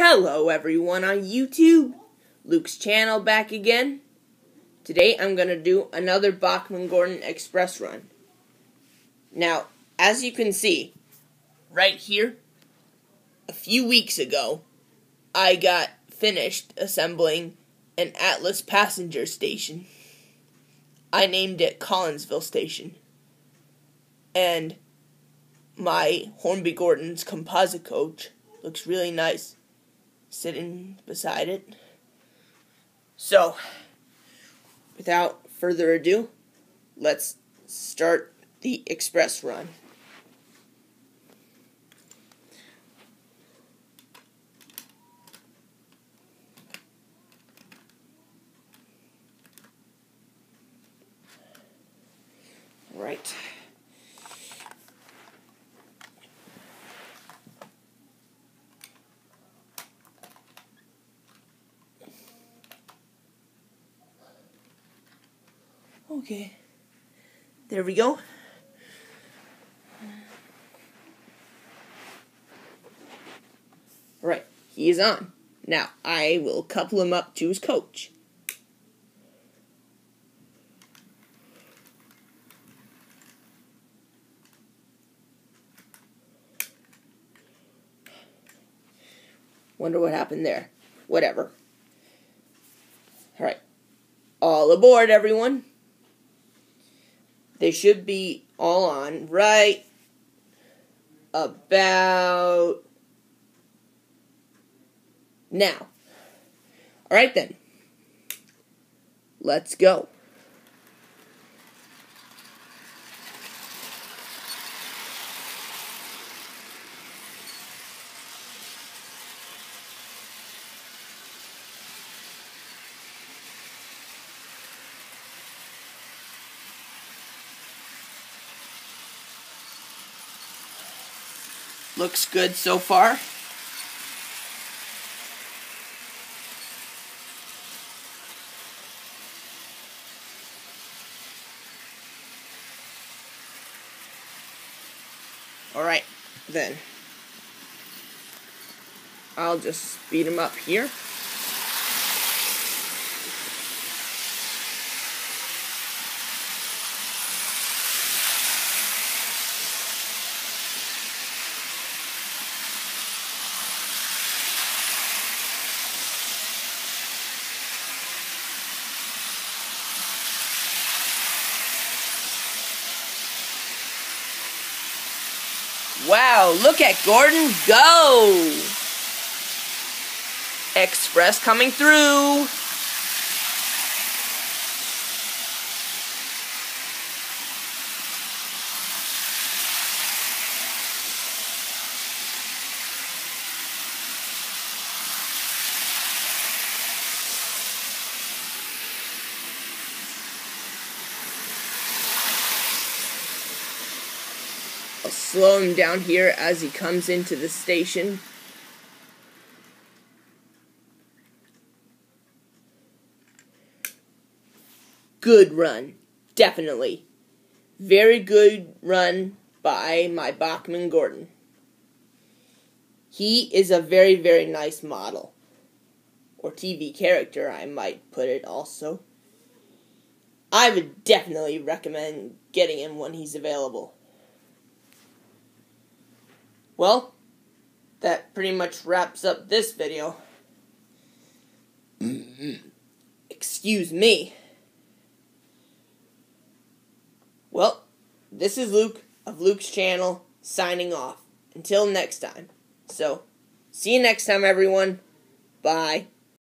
Hello everyone on YouTube. Luke's channel back again. Today I'm going to do another Bachmann Gordon Express run. Now, as you can see, right here, a few weeks ago, I got finished assembling an Atlas passenger station. I named it Collinsville Station. And my Hornby Gordon's composite coach looks really nice sitting beside it. So, without further ado, let's start the express run. Right. Okay. There we go. Right, he is on. Now, I will couple him up to his coach. Wonder what happened there. Whatever. Alright. All aboard, everyone. They should be all on right about now. All right then. Let's go. Looks good so far. Alright, then. I'll just speed him up here. Wow, look at Gordon go! Express coming through. I'll slow him down here as he comes into the station. Good run. Definitely. Very good run by my Bachmann Gordon. He is a very, very nice model. Or TV character, I might put it also. I would definitely recommend getting him when he's available. Well, that pretty much wraps up this video. Mm-hmm. Excuse me. Well, this is Luke of Luke's channel signing off. Until next time. So, see you next time, everyone. Bye.